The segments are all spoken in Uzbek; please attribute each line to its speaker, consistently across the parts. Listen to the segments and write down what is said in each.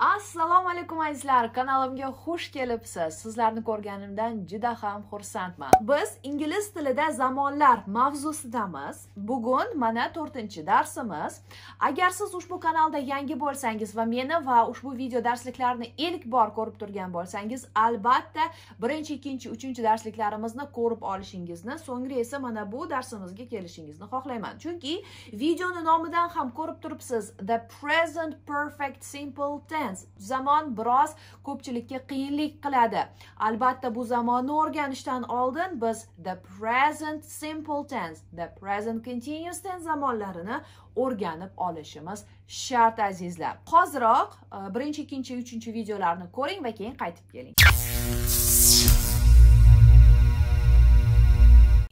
Speaker 1: assalomu alaykum azizlar. Kanalimga xush kelibsiz. Sizlarni ko'rganimdan juda ham xursandman. Biz ingliz tilida zamonlar mavzusidamiz. Bugun mana to'rtinchi darsimiz. Agar siz ushbu kanalda yangi bo'lsangiz va meni va ushbu video darsliklarni ilk bor ko'rib turgan bo'lsangiz albatta birinchi ikkinchi uchinchi darsliklarimizni ko'rib olishingizni so'ngra esa mana bu darsimizga kelishingizni xohlayman. Chunki videoni nomidan ham ko'rib turibsiz. The present perfect simple tense. Balans zamon biroz ko'pchilikka qiyinlik qiladi. Albatta bu zamonni o'rganishdan oldin biz the present simple tense the present continuous tense zamonlarini o'rganib olishimiz shart azizlar. Hoziroq e, birinchi ikkinchi uchinchi videolarni ko'ring va keyin qaytib keling.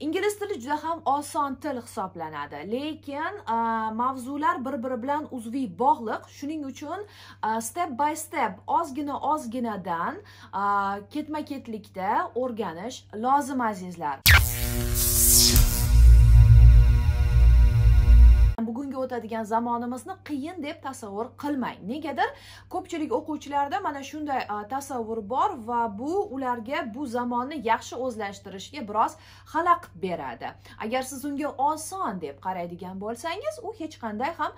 Speaker 1: Ingliz tili juda ham oson til hisoblanadi. Lekin mavzular bir biri bilan uzviy bog'liq. Shuning uchun step by step ozgina ozginadan ketma ketlikda o'rganish lozim azizlar. O'tadigan zamonimizni qiyin deb tasavvur qilmang. Negadir ko'pchilik o'quvchilarda mana shunday tasavvur bor va bu ularga bu zamonni yaxshi o'zlashtirishga biroz xalaqit beradi. Agar siz unga oson deb qaraydigan bo'lsangiz u hech qanday ham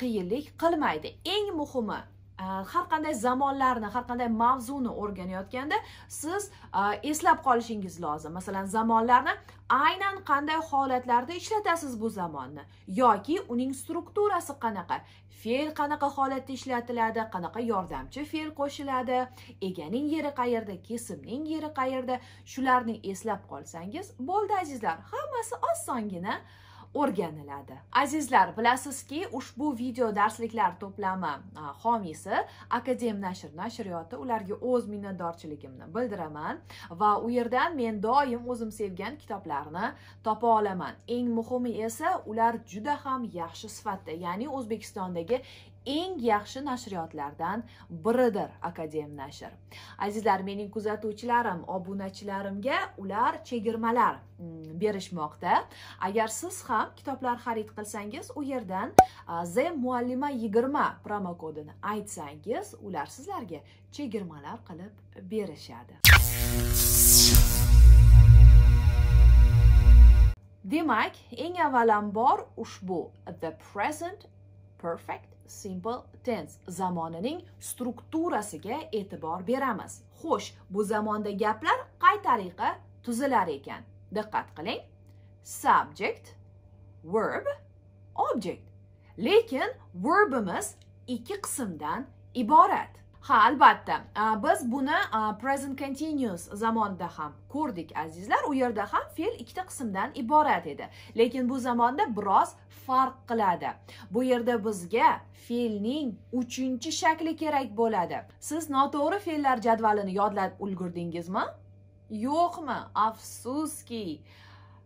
Speaker 1: qiyinlik qilmaydi. Eng muhimi Э, har qanday zamonlarni har qanday mavzuni o'rganayotganda siz e, eslab qolishingiz lozim. Masalan zamonlarni aynan qanday holatlarda ishlatasiz bu zamonni? Yoki uning strukturasi qanaqa? Fe'l qanaqa holatda ishlatiladi? Qanaqa yordamchi fe'l qo'shiladi? Eganing yeri qayerda? Kesimning yeri qayerda? Shularni eslab qolsangiz bo'ldi azizlar. Hammasi osongina o'rganiladi. Azizlar bilasizki ushbu video darsliklar to'plami homiysi akadem nashr nashriyoti ularga o'z minnatdorchiligimni bildiraman va u yerdan men doim o'zim sevgan kitoblarni topa olaman. Eng muhimi esa ular juda ham yaxshi sifatda ya'ni o'zbekistondagi eng yaxshi nashriyotlardan biridir akadem nashr azizlar mening kuzatuvchilarim obunachilarimga ular chegirmalar mm, berishmoqda. Agar siz ham kitoblar xarid qilsangiz u yerdan z muallima yigirma promo kodini aytsangiz ular sizlarga chegirmalar qilib berishadi. Demak eng avvalambor ushbu the present perfect simple tense zamonining strukturasiga e'tibor beramiz. Xo'sh bu zamonda gaplar qay tariqa tuzilar ekan? Diqqat qiling. Subject verb object. Lekin verbimiz ikki qismdan iborat. Ha albatta. Biz buni present continuous zamonda ham ko'rdik azizlar. U yerda ham fe'l ikkita qismdan iborat edi. Lekin bu zamonda biroz farq qiladi. Bu yerda bizga fe'lning uchinchi shakli kerak bo'ladi. Siz noto'g'ri fe'llar jadvalini yodlab ulgurdingizmi? Yo'qmi? Afsuski.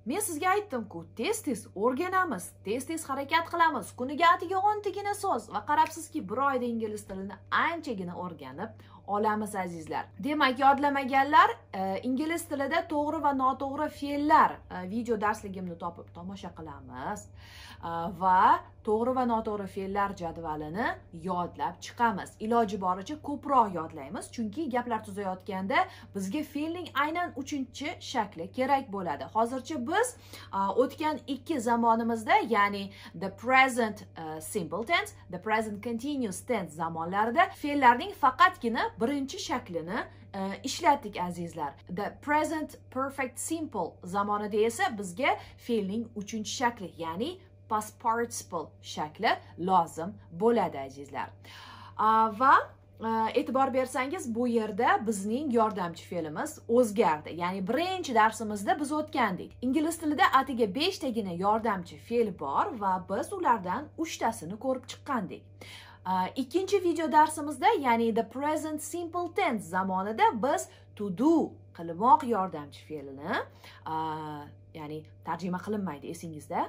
Speaker 1: Men sizga aytdimku tez tez o'rganamiz tez tez harakat qilamiz. Kuniga atigi o'ntagina so'z va qarabsizki bir oyda ingliz tilini anchagina o'rganib olamiz azizlar. Demak yodlamaganlar e, ingliz tilida to'g'ri va noto'g'ri fe'llar e, video darsligimni topib tomosha qilamiz e, va to'g'ri va noto'g'ri fe'llar jadvalini yodlab chiqamiz. Iloji boricha ko'proq yodlaymiz chunki gaplar tuzayotganda bizga fe'lning aynan uchinchi shakli kerak bo'ladi. Hozircha biz o'tgan ikki zamonimizda ya'ni the present uh, simple tense the present continuous tense zamonlarida fe'llarning faqatgina birinchi shaklini uh, ishlatdik azizlar. The present perfect simple zamonida esa bizga fe'lning uchinchi shakli ya'ni past participle shakli lozim bo'ladi azizlar. Va e, e'tibor bersangiz bu yerda bizning yordamchi fe'limiz o'zgardi. Ya'ni birinchi darsimizda biz o'tgandik. Ingliz tilida atigi beshtagina yordamchi fe'l bor va biz ulardan uchtasini ko'rib chiqqandik. Ikkinchi video darsimizda ya'ni the present simple tense zamonida biz to do qilmoq yordamchi fe'lini ya'ni tarjima qilinmaydi esingizda.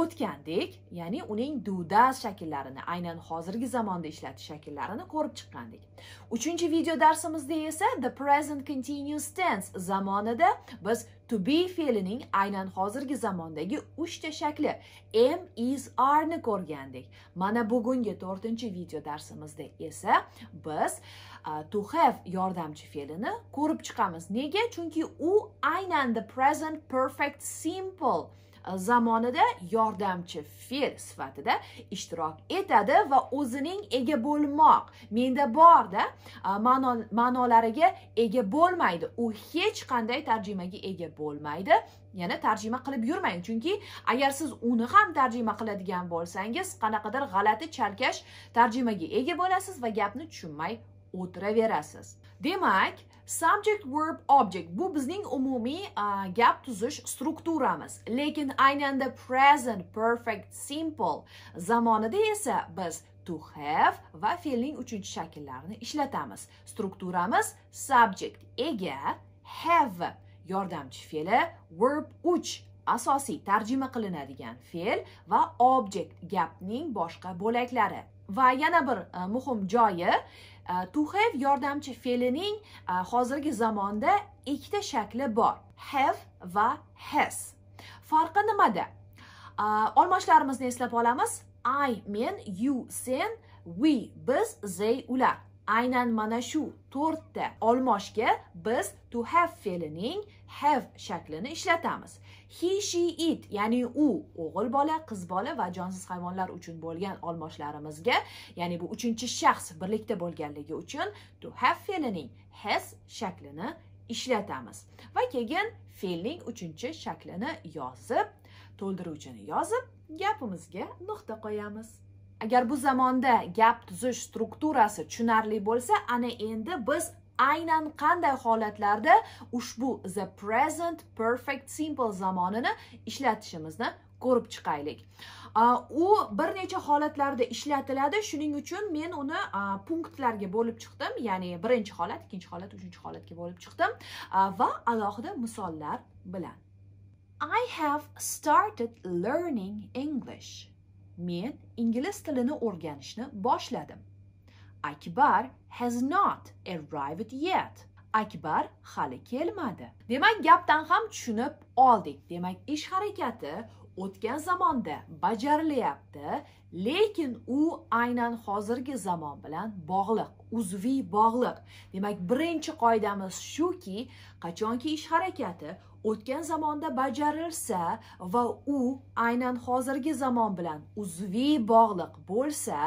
Speaker 1: O'tgandek ya'ni uning dudas shakllarini aynan hozirgi zamonda ishlatish shakllarini ko'rib chiqqandik uchinchi video darsimizda esa the present continuous tense zamonida biz to be fe'lining aynan hozirgi zamondagi uchta shakli am is are ni ko'rgandik mana bugungi to'rtinchi video darsimizda esa biz uh, Uh, to have yordamchi fe'lini ko'rib chiqamiz. Nega? Chunki u aynan the present perfect simple uh, zamonida yordamchi fe'l sifatida ishtirok etadi va o'zining ega bo'lmoq. Menda borda uh, ma'nolariga ega bo'lmaydi. U hech qanday tarjimaga ega bo'lmaydi. Yana tarjima qilib yurmang. Chunki agar siz uni ham tarjima qiladigan bo'lsangiz qanaqadir g'alati chalkash tarjimaga ega bo'lasiz va gapni tushunmay o'tiraverasiz. Demak subject verb object. Bu bizning umumiy uh, gap tuzish strukturamiz. Lekin aynan present perfect simple zamonida esa biz to have va fe'lning uchinchi shakllarini ishlatamiz. Strukturamiz subject. Ega have yordamchi fe'li verb uch asosiy tarjima qilinadigan fe'l va object gapning boshqa bo'laklari. Va yana bir e, muhim joyi to have yordamchi fe'lining e, hozirgi zamonda ikkita shakli bor have va has. Farqi nimada? E, Olmoshlarimizni eslab olamiz i men you sen we biz they ular. Aynan mana shu to'rtta olmoshga biz to have fe'lining have shaklini ishlatamiz. He she it ya'ni u o'g'il bola qiz bola va jonsiz hayvonlar uchun bo'lgan olmoshlarimizga ya'ni bu uchinchi shaxs birlikda bo'lganligi uchun to have fe'lining has shaklini ishlatamiz. Va keyin fe'lning uchinchi shaklini yozib to'ldiruvchini yozib gapimizga nuqta qo'yamiz. Agar bu zamonda gap tuzish strukturasi tushunarli bo'lsa ana endi biz aynan qanday holatlarda ushbu the present perfect simple zamonini ishlatishimizni ko'rib chiqaylik. U bir necha holatlarda ishlatiladi. Shuning uchun men uni punktlarga bo'lib chiqdim. Ya'ni birinchi holat ikkinchi holat uchinchi holatga bo'lib chiqdim. Va alohida misollar bilan. I have started learning english. Men ingliz tilini o'rganishni boshladim. Akbar has not arrived yet. Akbar hali kelmadi. Demak gapdan ham tushunib oldik. Demak ish harakati o'tgan zamonda bajarilyapti lekin u aynan hozirgi zamon bilan bog'liq uzviy bog'liq. Demak birinchi qoidamiz shuki qachonki ish harakati o'tgan zamonda bajarilsa va u aynan hozirgi zamon bilan uzviy bog'liq bo'lsa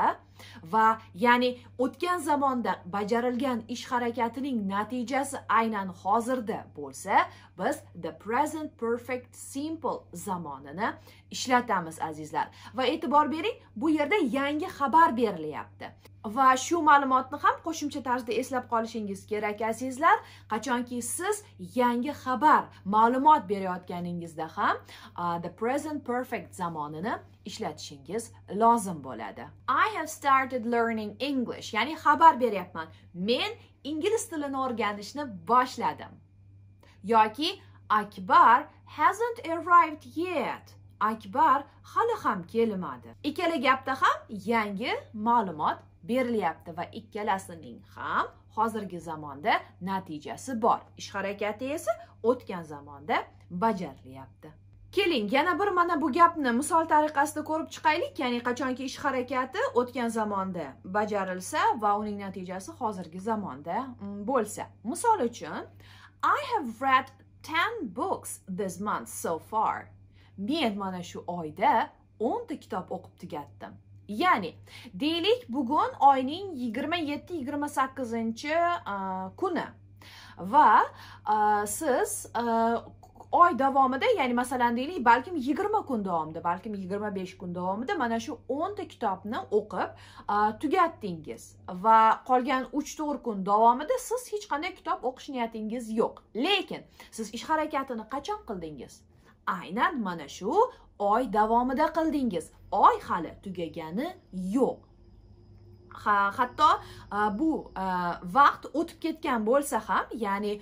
Speaker 1: va ya'ni o'tgan zamonda bajarilgan ish harakatining natijasi aynan hozirda bo'lsa biz the present perfect simple zamonini ishlatamiz azizlar. Va e'tibor bering bu yerda yangi xabar berilyapti. Va shu ma'lumotni ham qo'shimcha tarzda eslab qolishingiz kerak azizlar. Qachonki siz yangi xabar ma'lumot berayotganingizda ham uh, the present perfect zamonini ishlatishingiz lozim bo'ladi. I have started learning english ya'ni xabar beryapman. Men ingliz tilini o'rganishni boshladim. Yoki akbar hasn't arrived yet. Akbar hali ham kelmadi. Ikkala gapda ham yangi ma'lumot berilyapti va ikkalasining ham hozirgi zamonda natijasi bor. Ish harakati esa o'tgan zamonda bajarilyapti. Keling yana bir mana bu gapni misol tariqasida ko'rib chiqaylik. Ya'ni qachonki ish harakati o'tgan zamonda bajarilsa va uning natijasi hozirgi zamonda mm, bo'lsa. Misol uchun i have read 10 books this month so far. Men mana shu oyda 10 ta kitob o'qib tugatdim. Ya'ni deylik bugun oyning yigirma yetti yigirma sakkizinchi kuni. Va siz oy davomida ya'ni masalan deylik balkim yigirma kun davomida balkim yigirma besh kun davomida mana shu o'nta kitobni o'qib tugatdingiz. Va qolgan uch to'rt kun davomida siz hech qanday kitob o'qish niyatingiz yo'q. Lekin siz ish harakatini qachon qildingiz? Aynan mana shu oy davomida qildingiz. Oy hali tugagani yo'q. Ha hatto bu vaqt o'tib ketgan bo'lsa ham ya'ni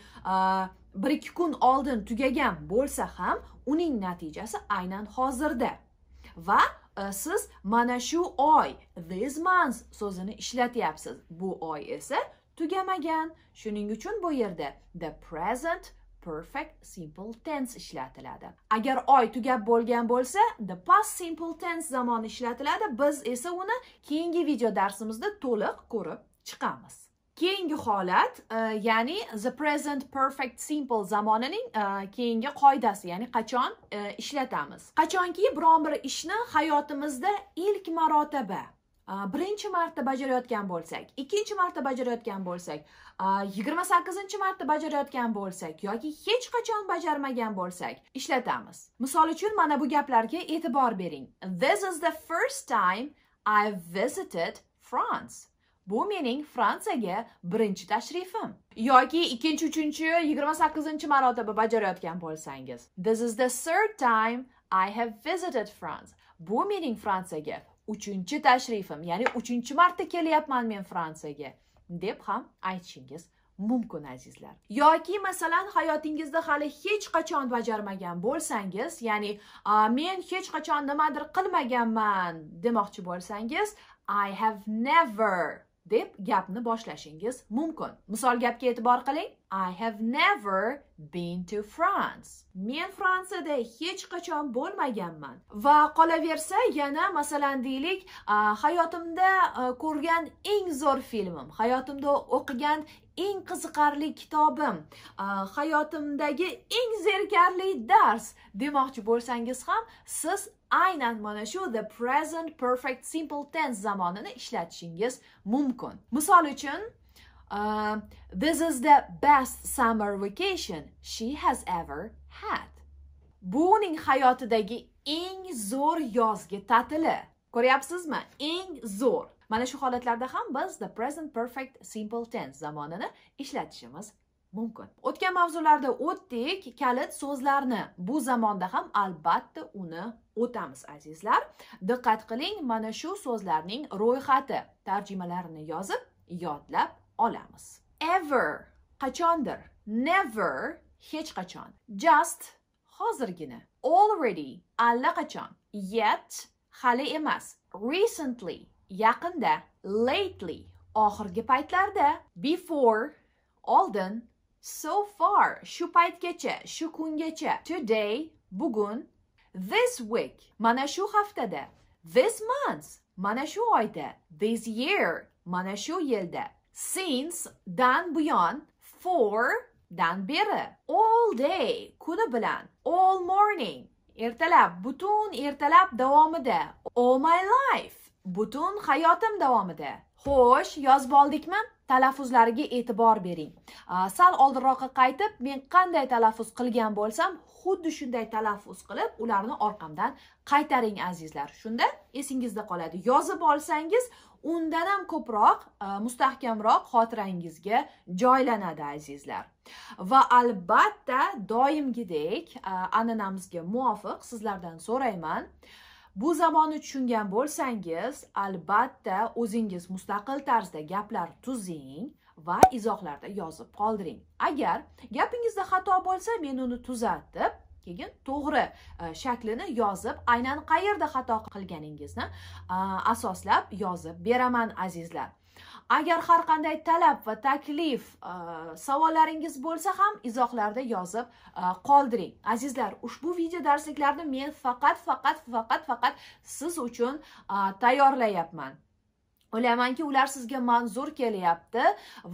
Speaker 1: bir ikki kun oldin tugagan bo'lsa ham uning natijasi aynan hozirda. Va siz mana shu oy this month so'zini ishlatyapsiz. Bu oy esa tugamagan. Shuning uchun bu yerda the present perfect simple tense ishlatiladi. Agar oy tugab bo'lgan bo'lsa the past simple tense zamoni ishlatiladi. Biz esa uni keyingi video darsimizda to'liq ko'rib chiqamiz. Keyingi holat uh, ya'ni the present perfect simple zamonining uh, keyingi qoidasi ya'ni qachon uh, ishlatamiz. Qachonki biron bir ishni hayotimizda ilk marotaba birinchi marta bajarayotgan bo'lsak ikkinchi marta bajarayotgan bo'lsak yigirma sakkizinchi marta bajarayotgan bo'lsak yoki hech qachon bajarmagan bo'lsak ishlatamiz. Misol uchun mana bu gaplarga e'tibor bering. This is the first time i visited france. Bu mening fransiyaga birinchi tashrifim. Yoki ikkinchi uchinchi yigirma sakkizinchi marotaba bajarayotgan bo'lsangiz. This is the third time i have visited france. Bu mening fransiyaga uchinchi tashrifim ya'ni uchinchi marta kelyapman men fransiyaga deb ham aytishingiz mumkin azizlar. Yoki masalan hayotingizda hali hech qachon bajarmagan bo'lsangiz ya'ni men hech qachon nimadir qilmaganman demoqchi bo'lsangiz i have never deb gapni boshlashingiz mumkin. Misol gapga e'tibor qiling. I have never been to france. Men fransiyada hech qachon bo'lmaganman. Va qolaversa yana masalan deylik hayotimda ko'rgan eng zo'r filmim hayotimda o'qigan eng qiziqarli kitobim hayotimdagi eng zerikarli dars. Demoqchi bo'lsangiz ham siz aynan mana shu the present perfect simple tense zamonini ishlatishingiz mumkin. Misol uchun uh, this is the best summer vacation she has ever had. Bu uning hayotidagi eng zo'r yozgi ta'tili. Ko'ryapsizmi? Eng zo'r. Mana shu holatlarda ham biz the present perfect simple tense zamonini ishlatishimiz mumkin. O'tgan mavzularda o'tdik. Kalit so'zlarni bu zamonda ham albatta uni o'tamiz azizlar. Diqqat qiling mana shu so'zlarning ro'yxati tarjimalarini yozib yodlab olamiz. Ever qachondir? Never hech qachon. Just hozirgina. Already allaqachon. Yet hali emas. Recently yaqinda. Lately oxirgi paytlarda. Before oldin. So far shu paytgacha shu kungacha. Today bugun. This week mana shu haftada. This month mana shu oyda. This year mana shu yilda. Since dan buyon for dan beri all day kuni bilan all morning ertalab butun ertalab davomida all my life butun hayotim davomida. Xo'sh yozib oldikmi? Talaffuzlariga e'tibor bering. Sal oldinroqqa qaytib men qanday talaffuz qilgan bo'lsam xuddi shunday talaffuz qilib ularni orqamdan qaytaring azizlar. Shunda esingizda qoladi. Yozib olsangiz undan ham ko'proq e, mustahkamroq xotirangizga joylanadi azizlar. Va albatta doimgidek e, an'anamizga muvofiq sizlardan so'rayman. Bu zamonni tushungan bo'lsangiz albatta o'zingiz mustaqil tarzda gaplar tuzing va izohlarda yozib qoldiring. Agar gapingizda xato bo'lsa men uni tuzatib keyin to'g'ri e, shaklini yozib aynan qayerda xato qilganingizni e, asoslab yozib beraman azizlar. Agar har qanday talab va taklif e, savollaringiz bo'lsa ham izohlarda yozib qoldiring. Azizlar ushbu video darsliklarni men faqat faqat faqat faqat siz uchun tayyorlayapman. O'ylaymanki ular sizga manzur kelyapti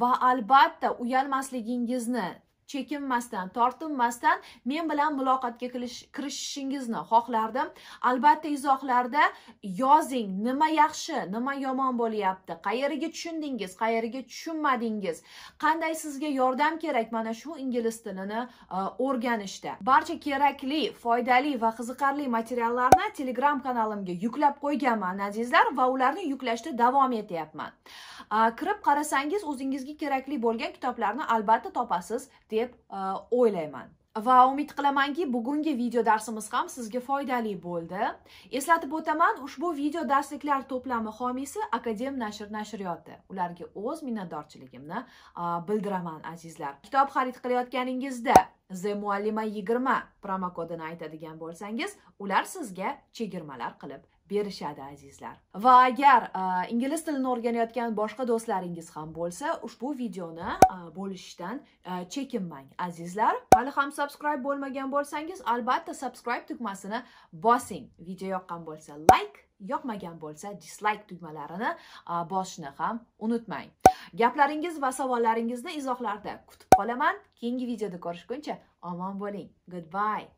Speaker 1: va albatta uyalmasligingizni chekinmasdan tortinmasdan men bilan muloqotga kirishishingizni xohlardim. Albatta izohlarda yozing nima yaxshi nima yomon bo'lyapti qayeriga tushundingiz qayeriga tushunmadingiz qanday sizga yordam kerak mana shu ingliz tilini e, o'rganishda. Barcha kerakli foydali va qiziqarli materiallarni telegram kanalimga yuklab qo'yganman azizlar va ularni yuklashda davom etyapman. Kirib qarasangiz o'zingizga kerakli bo'lgan kitoblarni albatta topasiz deb e, o'ylayman. Va umid qilamanki bugungi video darsimiz ham sizga foydali bo'ldi. Eslatib o'taman ushbu video darsliklar to'plami homiysi akadem nashr nashriyoti ularga o'z minnatdorchiligimni e, bildiraman azizlar. Kitob xarid qilayotganingizda the muallima yigirma promokodini aytadigan bo'lsangiz ular sizga chegirmalar qilib berishadi azizlar. Va agar ingliz tilini o'rganayotgan boshqa do'stlaringiz ham bo'lsa ushbu videoni bo'lishishdan chekinmang. Azizlar hali ham subscribe bo'lmagan bo'lsangiz albatta subscribe tugmasini bosing. Video yoqqan bo'lsa like yoqmagan bo'lsa dislike tugmalarini bosishni ham unutmang. Gaplaringiz va savollaringizni izohlarda kutib qolaman. Keyingi videoda ko'rishguncha omon bo'ling. Goodbye.